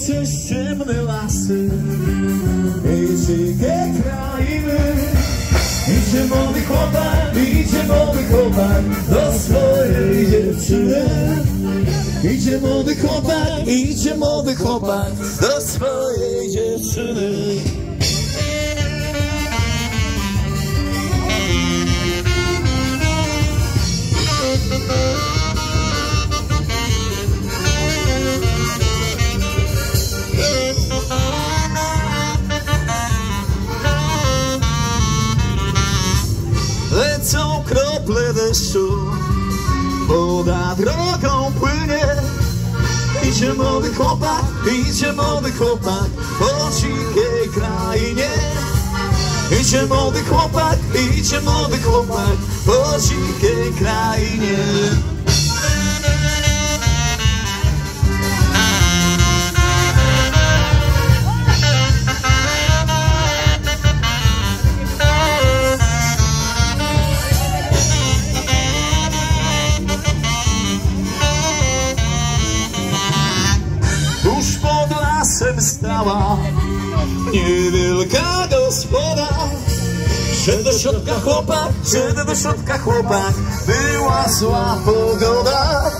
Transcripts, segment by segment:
przez ciemne lasy i dzikie krainy. Idzie młody chłopak, idzie młody chłopak do swojej dziewczyny. Idzie młody chłopak, idzie młody chłopak do swojej dziewczyny. Krople deszczu, woda drogą płynie. Idzie młody chłopak, idzie młody chłopak po dzikiej krainie. Idzie młody chłopak, idzie młody chłopak po dzikiej krainie. Niewielka gospoda. Szedł do środka chłopak, szedł do środka chłopak, była zła pogoda.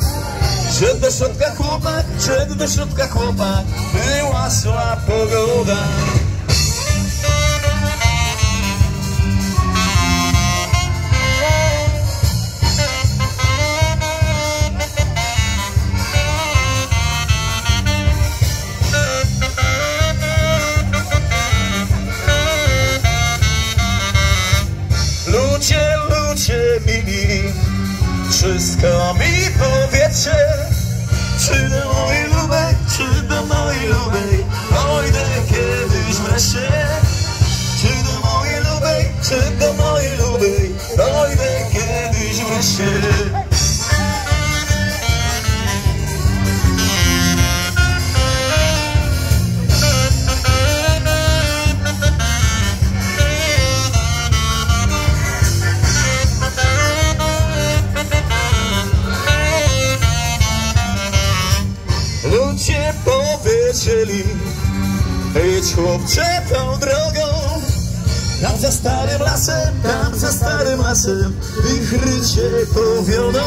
Szedł do środka chłopak, szedł do środka chłopak, była zła pogoda. Wszystko mi powiecie. Czy do mojej lubej, czy do mojej lubej, Ludzie powiedzieli Idź chłopcze tą drogą. Tam za starym lasem, tam za starym lasem Wichry cię powiodą.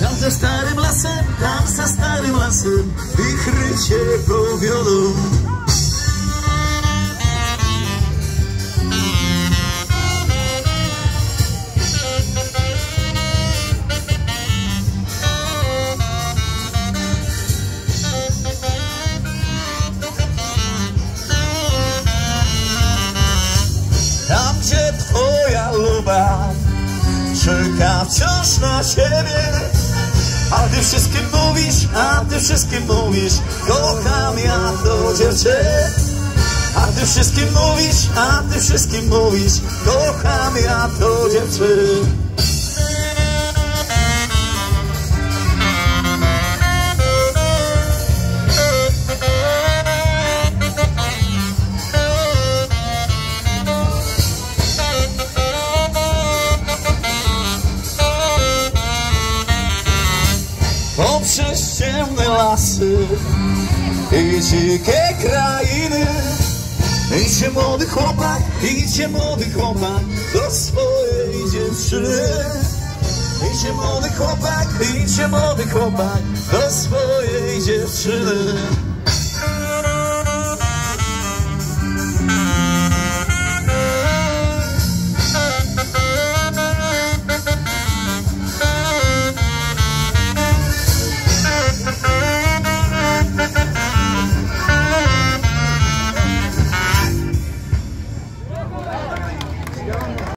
Tam za starym lasem, tam za starym lasem Wichry cię powiodą Czeka wciąż na ciebie A ty wszystkim mówisz, a ty wszystkim mówisz Kocham ja to dziewczę A ty wszystkim mówisz, a ty wszystkim mówisz Kocham ja to dziewczę lasy i dzikie krainy. Idzie młody chłopak, idzie młody chłopak do swojej dziewczyny. Idzie młody chłopak, idzie młody chłopak do swojej dziewczyny